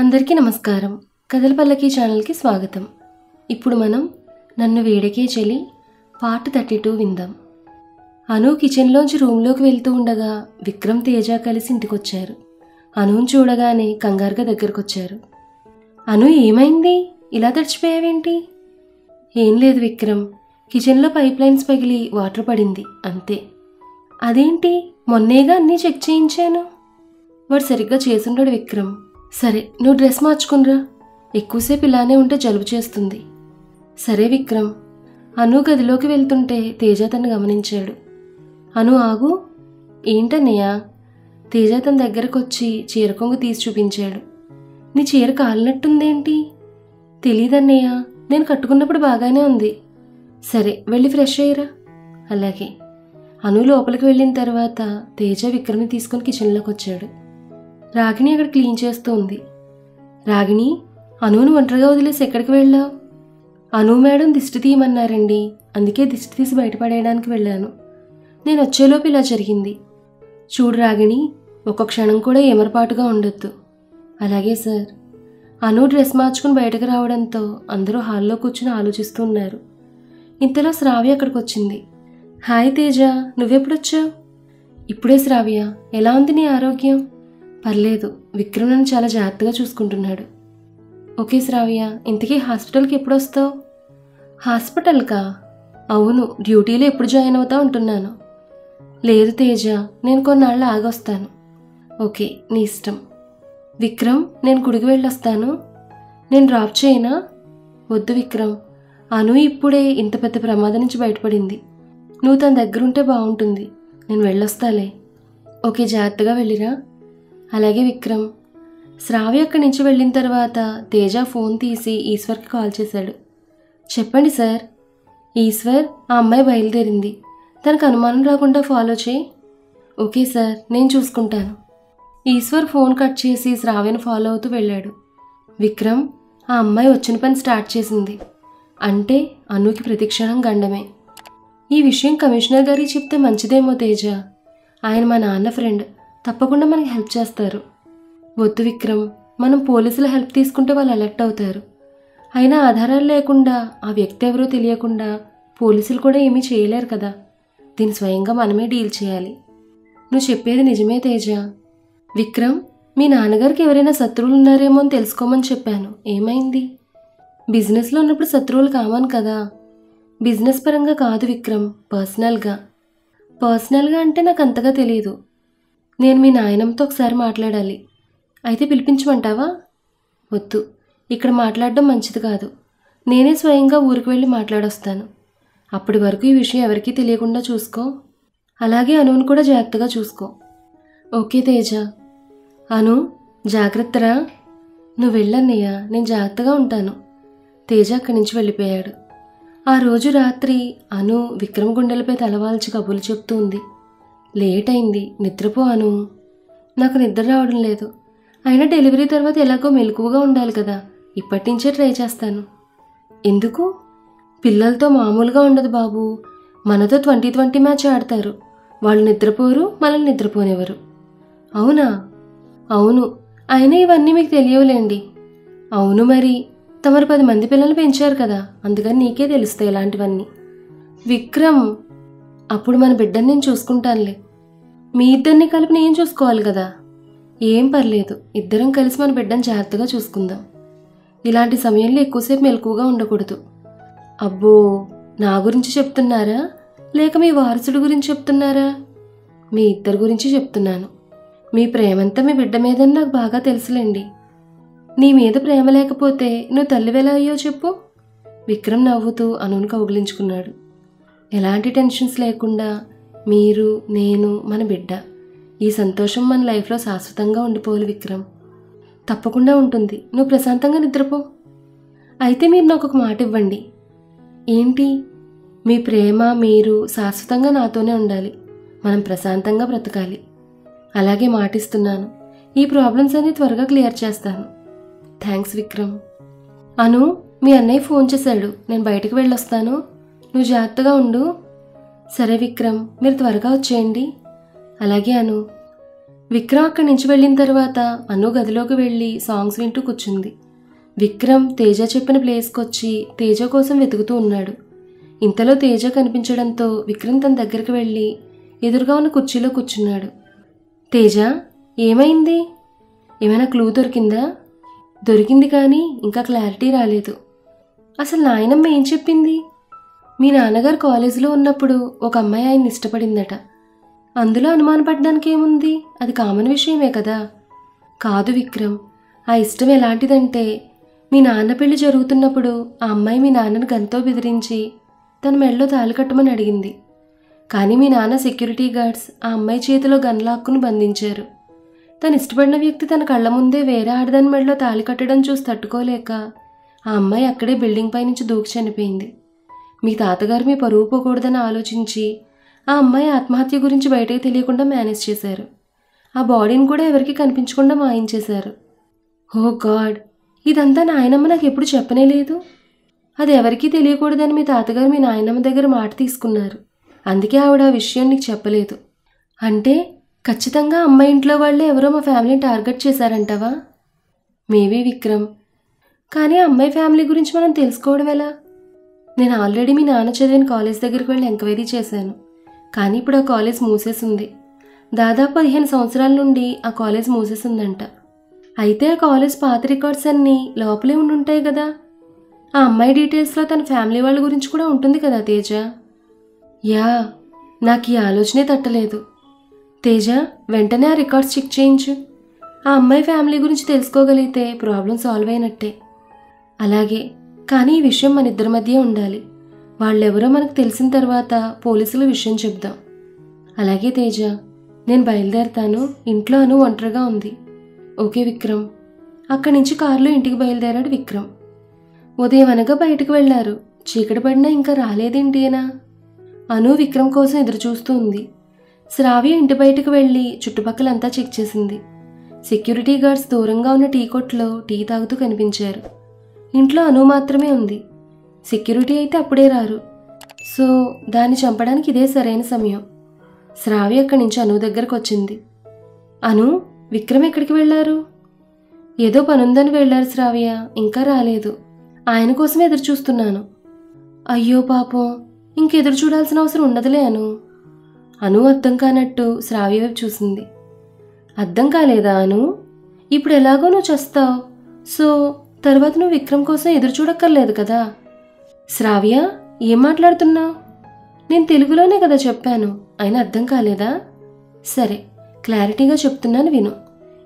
అందరికీ నమస్కారం. కథల పల్లకి ఛానల్కి స్వాగతం. ఇప్పుడు మనం నన్ను వేడకే చెలి పార్ట్ థర్టీ టూ విందాం. అను కిచెన్లోంచి రూమ్లోకి వెళ్తూ ఉండగా విక్రమ్ తేజ కలిసి ఇంటికొచ్చారు. అనుని చూడగానే కంగారుగా దగ్గరకొచ్చారు. అను ఏమైంది? ఇలా తడిచిపోయావేంటి? ఏం లేదు విక్రమ్. కిచెన్లో పైప్ లైన్స్ పగిలి వాటర్ పడింది అంతే. అదేంటి? మొన్నేగా అన్నీ చెక్ చేయించాను. వాడు సరిగ్గా చేసుంటాడు విక్రమ్. సరే నువ్వు డ్రెస్ మార్చుకునిరా ఎక్కువసేపు ఇలానే ఉంటే జలుబు చేస్తుంది. సరే విక్రమ్. అను గదిలోకి వెళ్తుంటే తేజ తను గమనించాడు. అను ఆగు. ఏంటన్నయ్య? తేజ తన దగ్గరకు వచ్చి చీర కొంగు తీసి చూపించాడు. నీ చీర కాలినట్టుందేంటి? తెలీదన్నయ్య నేను కట్టుకున్నప్పుడు బాగానే ఉంది. సరే వెళ్ళి ఫ్రెష్ అయ్యరా. అలాగే. అను లోపలికి వెళ్ళిన తర్వాత తేజ విక్రమ్ని తీసుకొని కిచెన్లోకి వచ్చాడు రాగిణి అక్కడ క్లీన్ చేస్తూ ఉంది రాగిణి అనువును ఒంటరిగా వదిలేసి ఎక్కడికి వెళ్ళావు? అను మేడం దిష్టి తీయమన్నారండి. అందుకే దిష్టి తీసి బయటపడేయడానికి వెళ్ళాను. నేను వచ్చేలోపు ఇలా జరిగింది. చూడు రాగిణి ఒక్క క్షణం కూడా ఏమరపాటుగా ఉండొద్దు. అలాగే సార్. అను డ్రెస్ మార్చుకుని బయటకు రావడంతో అందరూ హాల్లో కూర్చుని ఆలోచిస్తూ ఉన్నారు. ఇంతలో శ్రావ్య అక్కడికి వచ్చింది. హాయ్ తేజ నువ్వెప్పుడొచ్చావు? ఇప్పుడే శ్రావ్య ఎలా ఉంది నీ ఆరోగ్యం? పర్లేదు. విక్రమ్ నన్ను చాలా జాగ్రత్తగా చూసుకుంటున్నాడు. ఓకే శ్రావ్య ఇంతకీ హాస్పిటల్కి ఎప్పుడు వస్తావు? హాస్పిటల్కా? అవును డ్యూటీలో ఎప్పుడు జాయిన్ అవుతా ఉంటున్నాను. లేదు తేజ నేను కొన్నాళ్ళు ఆగొస్తాను. ఓకే నీ ఇష్టం. విక్రమ్ నేను గుడికి వెళ్ళొస్తాను. నేను డ్రాప్ చేయనా? వద్దు విక్రమ్ అను ఇప్పుడే ఇంత పెద్ద ప్రమాదం నుంచి బయటపడింది. నువ్వు తన దగ్గరుంటే బాగుంటుంది. నేను వెళ్ళొస్తాలే. ఓకే జాగ్రత్తగా వెళ్ళిరా. అలాగే విక్రమ్. శ్రావ్య అక్కడి నుంచి వెళ్ళిన తర్వాత తేజ ఫోన్ తీసి ఈశ్వర్కి కాల్ చేశాడు. చెప్పండి సార్. ఈశ్వర్ ఆ అమ్మాయి బయలుదేరింది. తనకు అనుమానం రాకుండా ఫాలో చేయి. ఓకే సార్ నేను చూసుకుంటాను. ఈశ్వర్ ఫోన్ కట్ చేసి శ్రావ్యను ఫాలో అవుతూ వెళ్ళాడు. విక్రమ్ ఆ అమ్మాయి వచ్చిన పని స్టార్ట్ చేసింది. అంటే అనుకి ప్రతిక్షణం గండమే. ఈ విషయం కమిషనర్ గారికి చెప్తే మంచిదేమో తేజ. ఆయన మా నాన్న ఫ్రెండ్. తప్పకుండా మనకి హెల్ప్ చేస్తారు. వద్దు విక్రమ్ మనం పోలీసుల హెల్ప్ తీసుకుంటే వాళ్ళు అలర్ట్ అవుతారు. అయినా ఆధారాలు లేకుండా ఆ వ్యక్తి ఎవరో తెలియకుండా పోలీసులు కూడా ఏమీ చేయలేరు కదా. దీన్ని స్వయంగా మనమే డీల్ చేయాలి. నువ్వు చెప్పేది నిజమే తేజ. విక్రమ్ మీ నాన్నగారికి ఎవరైనా శత్రువులు ఉన్నారేమో అని తెలుసుకోమని చెప్పాను. ఏమైంది? బిజినెస్లో ఉన్నప్పుడు శత్రువులు కామన్ కదా. బిజినెస్ పరంగా కాదు విక్రమ్ పర్సనల్గా పర్సనల్గా అంటే నాకు అంతగా తెలియదు నేను మీ నాయనంతో ఒకసారి మాట్లాడాలి. అయితే పిలిపించమంటావా? వద్దు. ఇక్కడ మాట్లాడడం మంచిది కాదు. నేనే స్వయంగా ఊరికి వెళ్ళి మాట్లాడొస్తాను. అప్పటి వరకు ఈ విషయం ఎవరికీ తెలియకుండా చూసుకో. అలాగే అనువును కూడా జాగ్రత్తగా చూసుకో. ఓకే తేజ. అను జాగ్రత్తరా? నువ్వు వెళ్ళన్నయ్య నేను జాగ్రత్తగా ఉంటాను. తేజ అక్కడి నుంచి వెళ్ళిపోయాడు. ఆ రోజు రాత్రి అను విక్రమ్ గుండెలపై తలవాల్చి కబులు చెప్తూ ఉంది. లేట్ అయింది నిద్రపోను. నాకు నిద్ర రావడం లేదు. అయినా డెలివరీ తర్వాత ఎలాగో మెలకువగా ఉండాలి కదా. ఇప్పటి నుంచే ట్రై చేస్తాను. ఎందుకు? పిల్లలతో మామూలుగా ఉండదు బాబు. మనతో ట్వంటీ ట్వంటీ మ్యాచ్ ఆడతారు. వాళ్ళు నిద్రపోరు మనల్ని నిద్రపోనివ్వరు. అవునా? అవును. అయినా ఇవన్నీ మీకు తెలియవులేండి. అవును మరి. తమరు పది మంది పిల్లలు పెంచారు కదా. అందుకని నీకే తెలుస్తాయి ఇలాంటివన్నీ. విక్రమ్ అప్పుడు మన బిడ్డని నేను చూసుకుంటానులే. మీ ఇద్దరిని కలిపి నేను చూసుకోవాలి కదా. ఏం పర్లేదు ఇద్దరం కలిసి మన బిడ్డను జాగ్రత్తగా చూసుకుందాం. ఇలాంటి సమయంలో ఎక్కువసేపు మెలకుగా ఉండకూడదు. అబ్బో నా గురించి చెప్తున్నారా? లేక మీ వారసుడి గురించి చెప్తున్నారా? మీ ఇద్దరి గురించి చెప్తున్నాను. మీ ప్రేమంతా మీ బిడ్డ మీదని నాకు బాగా తెలుసులేండి. నీ మీద ప్రేమ లేకపోతే నువ్వు తల్లివెలా అయ్యో చెప్పు? విక్రమ్ నవ్వుతూ అనుని కౌగిలించుకున్నాడు. ఎలాంటి టెన్షన్స్ లేకుండా మీరు నేను మన బిడ్డ ఈ సంతోషం మన లైఫ్లో శాశ్వతంగా ఉండిపోవాలి విక్రమ్. తప్పకుండా ఉంటుంది. నువ్వు ప్రశాంతంగా నిద్రపో. అయితే మీరు నాకు ఒక మాట ఇవ్వండి. ఏంటి? మీ ప్రేమ మీరు శాశ్వతంగా నాతోనే ఉండాలి. మనం ప్రశాంతంగా బ్రతకాలి. అలాగే మాటిస్తున్నాను. ఈ ప్రాబ్లమ్స్ అన్ని త్వరగా క్లియర్ చేస్తాను. థ్యాంక్స్ విక్రమ్. అను మీ అన్నయ్య ఫోన్ చేశాడు. నేను బయటకు వెళ్ళొస్తాను. నువ్వు జాగ్రత్తగా ఉండు. సరే విక్రమ్ మీరు త్వరగా వచ్చేయండి. అలాగే అను. విక్రమ్ అక్కడి నుంచి వెళ్ళిన తర్వాత అను గదిలోకి వెళ్ళి సాంగ్స్ వింటూ కూర్చుంది. విక్రమ్ తేజ చెప్పిన ప్లేస్కి వచ్చి తేజ కోసం వెతుకుతూ ఉన్నాడు. ఇంతలో తేజ కనిపించడంతో విక్రమ్ తన దగ్గరికి వెళ్ళి ఎదురుగా ఉన్న కుర్చీలో కూర్చున్నాడు. తేజ ఏమైంది? ఏమైనా క్లూ దొరికిందా? దొరికింది కానీ ఇంకా క్లారిటీ రాలేదు. అసలు నాయనమ్మ ఏం చెప్పింది? మీ నాన్నగారు కాలేజీలో ఉన్నప్పుడు ఒక అమ్మాయి ఆయన్ని ఇష్టపడిందట. అందులో అనుమానపడడానికి ఏముంది? అది కామన్ విషయమే కదా. కాదు విక్రమ్ ఆ ఇష్టం ఎలాంటిదంటే మీ నాన్న పెళ్ళి జరుగుతున్నప్పుడు ఆ అమ్మాయి మీ నాన్నను గంతో బెదిరించి తన మెడలో తాళి కట్టమని అడిగింది. కానీ మీ నాన్న సెక్యూరిటీ గార్డ్స్ ఆ అమ్మాయి చేతిలో గన్ లాక్కును బంధించారు. తను ఇష్టపడిన వ్యక్తి తన కళ్ళ ముందే వేరే ఆడదాని మెడలో తాళి కట్టడం చూసి తట్టుకోలేక ఆ అమ్మాయి అక్కడే బిల్డింగ్ పై నుంచి దూకి చనిపోయింది. మీ తాతగారు మీ పరువు పోకూడదని ఆలోచించి ఆ అమ్మాయి ఆత్మహత్య గురించి బయటకు తెలియకుండా మేనేజ్ చేశారు. ఆ బాడీని కూడా ఎవరికి కనిపించకుండా మాయించేశారు. ఓ గాడ్! ఇదంతా నాయనమ్మ నాకు ఎప్పుడు చెప్పనే లేదు. అది ఎవరికీ తెలియకూడదని మీ తాతగారు మీ నాయనమ్మ దగ్గర మాట తీసుకున్నారు. అందుకే ఆవిడ ఆ విషయం నీకు చెప్పలేదు. అంటే ఖచ్చితంగా అమ్మాయి ఇంట్లో వాళ్ళే ఎవరో మా ఫ్యామిలీని టార్గెట్ చేశారంటావా? మేబీ విక్రమ్. కానీ అమ్మాయి ఫ్యామిలీ గురించి మనం తెలుసుకోవడం ఎలా? నేను ఆల్రెడీ మీ నాన్న చదివిన కాలేజ్ దగ్గరికి వెళ్ళి ఎంక్వైరీ చేశాను. కానీ ఇప్పుడు ఆ కాలేజ్ మూసేసింది. దాదాపు పదిహేను సంవత్సరాల నుండి ఆ కాలేజ్ మూసేసిందంట. అయితే ఆ కాలేజ్ పాత రికార్డ్స్ అన్నీ లోపలే ఉండి ఉంటాయి కదా. ఆ అమ్మాయి డీటెయిల్స్లో తన ఫ్యామిలీ వాళ్ళ గురించి కూడా ఉంటుంది కదా తేజ? యా నాకు ఈ ఆలోచనే తట్టలేదు. తేజ వెంటనే ఆ రికార్డ్స్ చెక్ చేయించు. ఆ అమ్మాయి ఫ్యామిలీ గురించి తెలుసుకోగలిగితే ప్రాబ్లం సాల్వ్ అయినట్టే. అలాగే కానీ ఈ విషయం మన ఇద్దరి మధ్య ఉండాలి. వాళ్ళెవరో మనకు తెలిసిన తర్వాత పోలీసుల విషయం చెప్దాం. అలాగే తేజ నేను బయలుదేరతాను. ఇంట్లో అను ఒంటరిగా ఉంది. ఓకే విక్రమ్. అక్కడి నుంచి కారులో ఇంటికి బయలుదేరాడు విక్రమ్. ఉదయం అనగా బయటకు వెళ్ళారు. చీకటి పడినా ఇంకా రాలేదేంటినా అను? విక్రమ్ కోసం ఎదురు చూస్తూ ఉంది. శ్రావ్య ఇంటి బయటకు వెళ్ళి చుట్టుపక్కలంతా చెక్ చేసింది. సెక్యూరిటీ గార్డ్స్ దూరంగా ఉన్న టీ కొట్లో టీ తాగుతూ కనిపించారు. ఇంట్లో అను మాత్రమే ఉంది. సెక్యూరిటీ అయితే అప్పుడే రారు. సో దాన్ని చంపడానికి ఇదే సరైన సమయం. శ్రావ్య అక్కడి నుంచి అను దగ్గరకు వచ్చింది. అను విక్రమ్ ఎక్కడికి వెళ్ళారు? ఏదో పనుందని వెళ్ళారు శ్రావ్య. ఇంకా రాలేదు. ఆయన కోసం ఎదురు చూస్తున్నాను. అయ్యో పాపం ఇంకెదురు చూడాల్సిన అవసరం ఉండదులే అను. అను అర్థం కానట్టు శ్రావ్య వైపు చూసింది. అర్థం కాలేదా అను? ఇప్పుడు ఎలాగో నువ్వు చస్తావు. సో తర్వాత నువ్వు విక్రమ్ కోసం ఎదురు చూడక్కర్లేదు కదా. శ్రావ్య ఏం మాట్లాడుతున్నావు? నేను తెలుగులోనే కదా చెప్పాను. అయినా అర్థం కాలేదా? సరే క్లారిటీగా చెప్తున్నాను విను.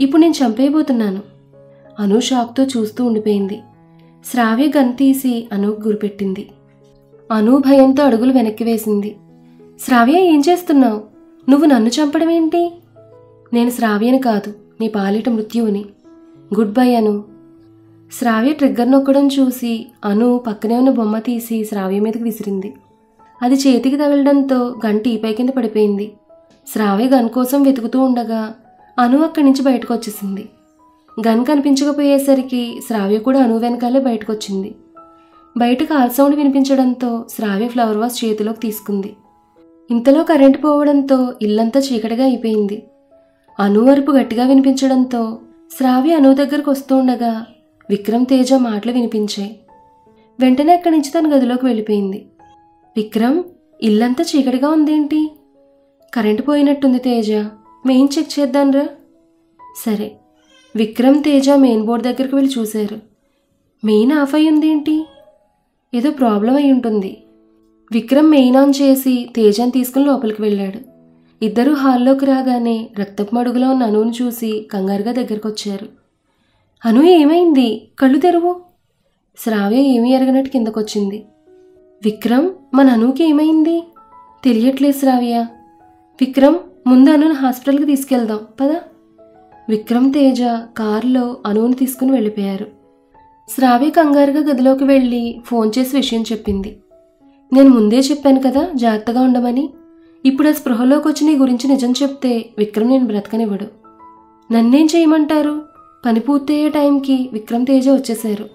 ఇప్పుడు నేను చంపేయబోతున్నాను. అను షాక్తో చూస్తూ ఉండిపోయింది. శ్రావ్య గన్ తీసి అనుకు గురిపెట్టింది. అను భయంతో అడుగులు వెనక్కి వేసింది. శ్రావ్య ఏం చేస్తున్నావు? నువ్వు నన్ను చంపడం ఏంటి నేను శ్రావ్యని కాదు నీ పాలిట మృత్యువుని. Good bye Anu. Shravya trigger నొక్కడం చూసి అను పక్కనే ఉన్న బొమ్మ తీసి శ్రావ్య మీదకి విసిరింది. అది చేతికి తగలడంతో గన్ పై కింద పడిపోయింది. శ్రావ్య గన్ కోసం వెతుకుతూ ఉండగా అను అక్కడి నుంచి బయటకు వచ్చేసింది గన్ కనిపించకపోయేసరికి శ్రావ్య కూడా అను వెనకాలే బయటకు వచ్చింది బయట కాల్ సౌండ్ వినిపించడంతో శ్రావ్య ఫ్లవర్ వాస్ చేతిలోకి తీసుకుంది. ఇంతలో కరెంటు పోవడంతో ఇల్లంతా చీకటిగా అయిపోయింది. అను అరుపు గట్టిగా వినిపించడంతో శ్రావ్య అను దగ్గరకు వస్తూ ఉండగా విక్రమ్ తేజ మాటలు వినిపించాయి. వెంటనే అక్కడి నుంచి తన గదిలోకి వెళ్ళిపోయింది. విక్రమ్ ఇల్లంతా చీకటిగా ఉందేంటి? కరెంటు పోయినట్టుంది తేజ. మెయిన్ చెక్ చేద్దాంరా. సరే. విక్రమ్ తేజ మెయిన్ బోర్డ్ దగ్గరికి వెళ్ళి చూశారు. మెయిన్ ఆఫ్ అయి ఉందేంటి? ఏదో ప్రాబ్లం అయి ఉంటుంది. విక్రమ్ మెయిన్ ఆన్ చేసి తేజని తీసుకుని లోపలికి వెళ్ళాడు. ఇద్దరూ హాల్లోకి రాగానే రక్తపు మడుగులో ఉన్న అనువును చూసి కంగారుగా దగ్గరకు వచ్చారు అను ఏమైంది? కళ్ళు తెరువు. శ్రావ్య ఏమీ ఎరగనట్టు కిందకొచ్చింది. విక్రమ్ మన అనుకి ఏమైంది? తెలియట్లేదు శ్రావ్య. విక్రమ్ ముందు అనుని హాస్పిటల్కి తీసుకెళ్దాం పదా. విక్రమ్ తేజ కారులో అనువుని తీసుకుని వెళ్ళిపోయారు. శ్రావ్య కంగారుగా గదిలోకి వెళ్ళి ఫోన్ చేసి విషయం చెప్పింది. నేను ముందే చెప్పాను కదా జాగ్రత్తగా ఉండమని. ఇప్పుడు ఆ స్పృహలోకి వచ్చి నీ గురించి నిజం చెప్తే విక్రమ్ నేను బ్రతకనివ్వడు. నన్నేం చేయమంటారు? పని పూర్తయ్యే టైంకి విక్రమ్ తేజ వచ్చేశారు.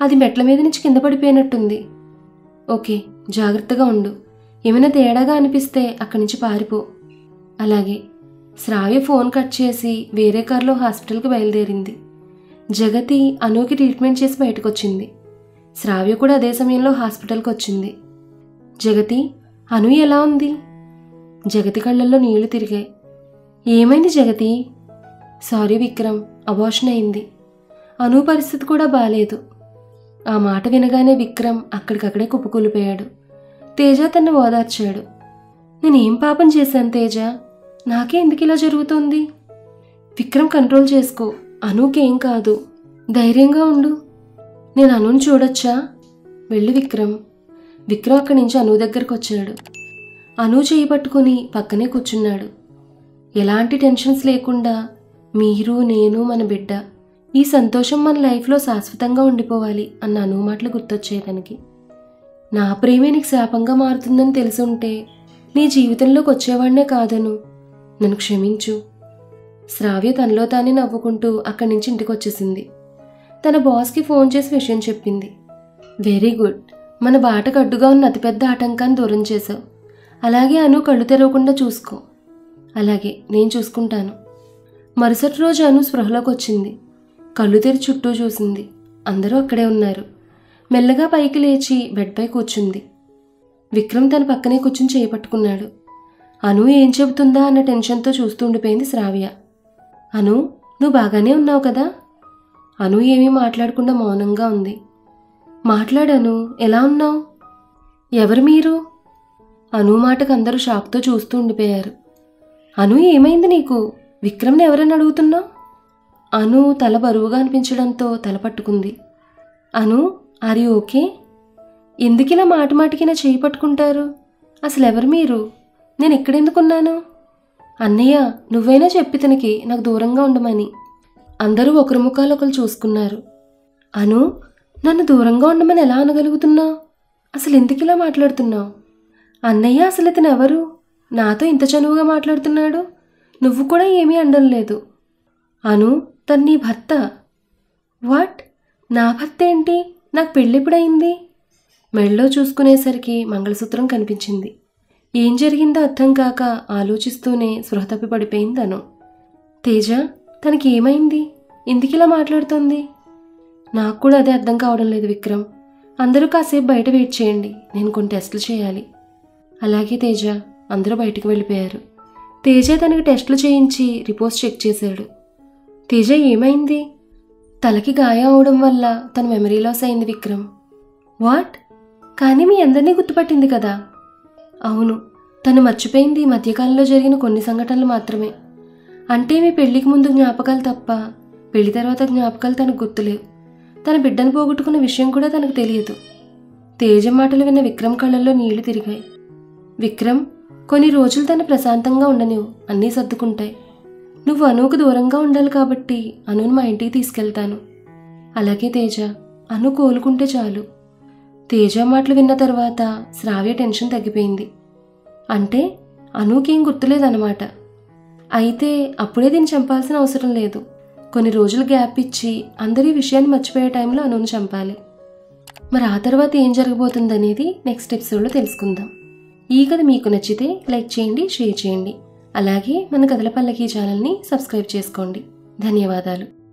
అది మెట్ల మీద నుంచి కింద పడిపోయినట్టుంది. ఓకే జాగ్రత్తగా ఉండు. ఏమైనా తేడాగా అనిపిస్తే అక్కడి నుంచి పారిపో. అలాగే శ్రావ్య ఫోన్ కట్ చేసి వేరే కారులో హాస్పిటల్కి బయలుదేరింది. జగతి అనుకి ట్రీట్మెంట్ చేసి బయటకు వచ్చింది శ్రావ్య కూడా అదే సమయంలో హాస్పిటల్కి వచ్చింది. జగతి అను ఎలా ఉంది? జగతి కళ్ళల్లో నీళ్ళు తిరిగాయి. ఏమైంది జగతి? సారీ విక్రమ్ అబార్షన్ అయింది. అను పరిస్థితి కూడా బాలేదు. ఆ మాట వినగానే విక్రమ్ అక్కడికక్కడే కుప్పకూలిపోయాడు. తేజ తన్ను ఓదార్చాడు. నేనేం పాపం చేశాను తేజ? నాకే ఎందుకు ఇలా జరుగుతోంది? విక్రమ్ కంట్రోల్ చేసుకో. అనుకేం కాదు. ధైర్యంగా ఉండు. నేను అనుని చూడొచ్చా? వెళ్ళి విక్రమ్. విక్రమ్ అక్కడి నుంచి అను దగ్గరకు వచ్చాడు. అను చేయి పట్టుకుని పక్కనే కూర్చున్నాడు. ఎలాంటి టెన్షన్స్ లేకుండా మీరు నేను మన బిడ్డ ఈ సంతోషం మన లైఫ్లో శాశ్వతంగా ఉండిపోవాలి అన్న అనుమాటలు మాటలు నా ప్రేమే నీకు శాపంగా మారుతుందని తెలుసుంటే నీ జీవితంలోకి వచ్చేవాడినే కాదను. నన్ను క్షమించు. శ్రావ్య తనలో తానే నవ్వుకుంటూ అక్కడి నుంచి ఇంటికి వచ్చేసింది తన బాస్కి ఫోన్ చేసి విషయం చెప్పింది. Very good. మన బాటకు అడ్డుగా ఉన్న అతిపెద్ద ఆటంకాన్ని దూరం చేశావు. అలాగే అను కళ్ళు తెరవకుండా చూసుకో. అలాగే నేను చూసుకుంటాను. మరుసటి రోజు అను స్పృహలోకి వచ్చింది కళ్ళు తెరి చుట్టూ చూసింది. అందరూ అక్కడే ఉన్నారు. మెల్లగా పైకి లేచి బెడ్పై కూర్చుంది. విక్రమ్ తన పక్కనే కూర్చుని చేపట్టుకున్నాడు అను ఏం చెబుతుందా అన్న టెన్షన్తో చూస్తూ ఉండిపోయింది శ్రావ్య. అను నువ్వు బాగానే ఉన్నావు కదా? అను ఏమీ మాట్లాడకుండా మౌనంగా ఉంది. మాట్లాడాను ఎలా ఉన్నావు? ఎవరు మీరు? అను మాటకు అందరూ షాక్తో చూస్తూ ఉండిపోయారు. అను ఏమైంది నీకు? విక్రమ్ని ఎవరని అడుగుతున్నావు? అను తల బరువుగా అనిపించడంతో తల పట్టుకుంది. Anu are okay? ఎందుకిలా మాట మాటికి నా చేయి పట్టుకుంటారు? అసలు ఎవరు మీరు? నేను ఇక్కడెందుకున్నాను అన్నయ్య నువ్వైనా చెప్పి తనకి నాకు దూరంగా ఉండమని. అందరూ ఒకరి ముఖాలు ఒకరు చూసుకున్నారు. అను నన్ను దూరంగా ఉండమని ఎలా అనగలుగుతున్నావు? అసలు ఎందుకు ఇలా మాట్లాడుతున్నావు? అన్నయ్య అసలు ఇతను ఎవరు నాతో ఇంత చనువుగా మాట్లాడుతున్నాడు? నువ్వు కూడా ఏమీ అనడం లేదు అను తను నీ భర్త. వాట్? నా భర్త ఏంటి? నాకు పెళ్ళెప్పుడైంది మెళ్ళో చూసుకునేసరికి మంగళసూత్రం కనిపించింది. ఏం జరిగిందో అర్థం కాక ఆలోచిస్తూనే స్పృహ తప్పి పడిపోయింది అను. తేజ తనకి ఏమైంది? ఎందుకు ఇలా మాట్లాడుతోంది? నాకు కూడా అదే అర్థం కావడం లేదు విక్రమ్. అందరూ కాసేపు బయట వెయిట్ చేయండి. నేను కొన్ని టెస్టులు చేయాలి. అలాగే తేజ అందరూ బయటకు వెళ్ళిపోయారు. తేజ తనకి టెస్టులు చేయించి రిపోర్ట్స్ చెక్ చేశాడు. తేజ ఏమైంది? తలకి గాయం అవడం వల్ల తన మెమరీ లాస్ అయింది విక్రమ్. వాట్? కానీ మీ అందరినీ గుర్తుపట్టింది కదా. అవును తను మర్చిపోయింది ఈ మధ్యకాలంలో జరిగిన కొన్ని సంఘటనలు మాత్రమే. అంటే మీ పెళ్ళికి ముందు జ్ఞాపకాలు తప్ప పెళ్ళి తర్వాత జ్ఞాపకాలు తనకు గుర్తులేవు. తన బిడ్డను పోగొట్టుకున్న విషయం కూడా తనకు తెలియదు. తేజ మాటలు విన్న విక్రమ్ కళ్ళల్లో నీళ్ళు తిరిగాయి. విక్రమ్ కొన్ని రోజులు తను ప్రశాంతంగా ఉండనివ్వు. అన్నీ సర్దుకుంటాయి. నువ్వు అనుకు దూరంగా ఉండాలి కాబట్టి అనును మా ఇంటికి తీసుకెళ్తాను. అలాగే తేజ అను కోలుకుంటే చాలు. తేజ మాటలు విన్న తర్వాత శ్రావ్య టెన్షన్ తగ్గిపోయింది. అంటే అనుకేం గుర్తులేదన్నమాట. అయితే అప్పుడే దీన్ని చంపాల్సిన అవసరం లేదు. కొన్ని రోజులు గ్యాప్ ఇచ్చి అందరి విషయాన్ని మర్చిపోయే టైంలో అనును చంపాలి. మరి ఆ తర్వాత ఏం జరగబోతుందనేది నెక్స్ట్ ఎపిసోడ్లో తెలుసుకుందాం. ఈ కథ మీకు నచ్చితే లైక్ చేయండి షేర్ చేయండి. అలాగే మన కథల పల్లకి ఛానల్ని సబ్స్క్రైబ్ చేసుకోండి. ధన్యవాదాలు.